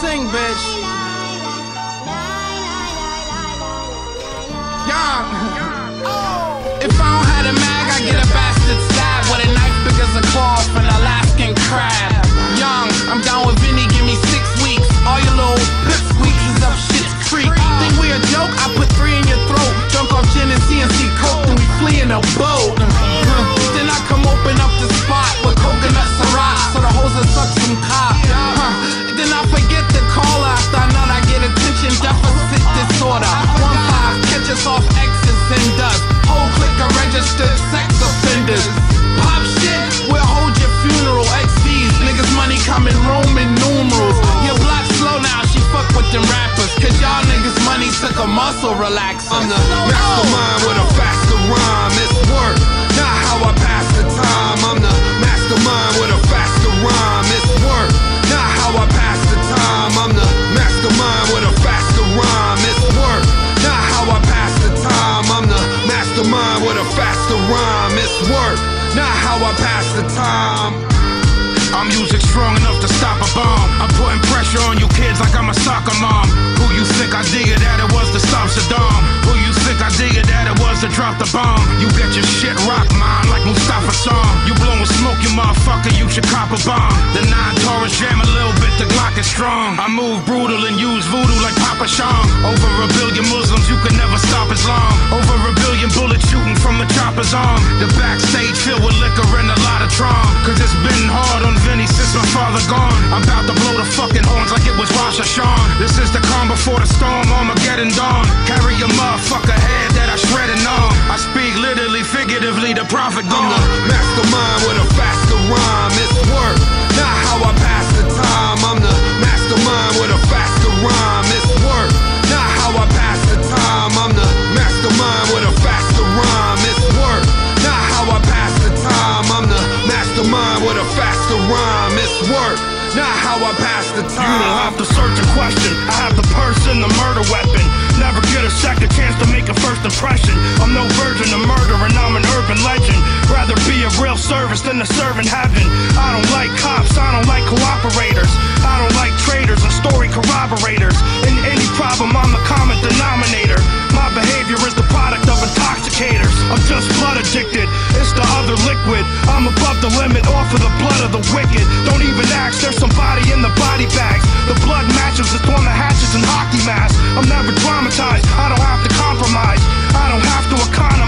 sing, bitch. Young. A muscle relaxer. I'm the mastermind with a faster rhyme. It's work, not how I pass the time. I'm the mastermind with a faster rhyme. It's work, not how I pass the time. I'm the mastermind with a faster rhyme. It's work, not how I pass the time. I'm the mastermind with a faster rhyme. It's work, not how I pass the time. I'm music strong enough to stop a bomb. Drop the bomb? You get your shit rocked, mine, like Mustafa Song. You blowing smoke, you motherfucker, you should cop a bomb. The nine Taurus jam a little bit, the Glock is strong. I move brutal and use voodoo like Papa Shango. Over a billion Muslims, you can never stop Islam. Over a billion bullets shooting from the chopper's arm. The backstage filled with liquor and a lot of tron. Cause it's been hard on Vinnie since my father gone. I'm about to blow the fucking horns like it was Rosh Hashan. Is the calm before the storm, Armageddon dawn. Carry your motherfucker head that I shred and on. I speak literally, figuratively, the prophet I'm gone. the mastermind with a faster rhyme. Not how I pass the time. You don't have to search a question. I have the person, the murder weapon. Never get a second chance to make a first impression. I'm no virgin of murder and I'm an urban legend. Rather be a real service than a servant heaven. I don't like cops, I don't like cooperators. I don't like traitors and story corroborators. In any problem, I'm the common denominator. My behavior is the product of intoxicators. I'm just blood addicted, it's the other liquid. I'm above the limit, off of the blood of the wicked. matches is throwing the hatches and hockey masks. I'm never traumatized. I don't have to compromise, I don't have to economize.